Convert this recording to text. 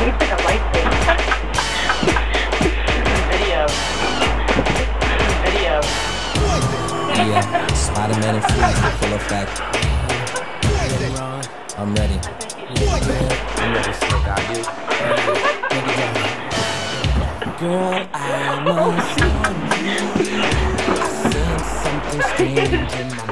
Video. Video. Video. Spiderman in full effect. I'm ready. I'm ready Girl, I must warn you. I sense something strange in my